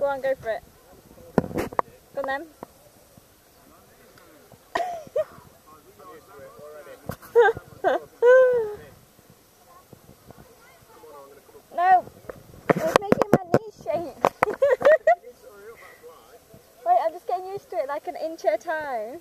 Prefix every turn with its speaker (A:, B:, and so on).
A: Go on, go for it. Go on then. no, it's making my knees shake. Wait, I'm just getting used to it like an inch at a time.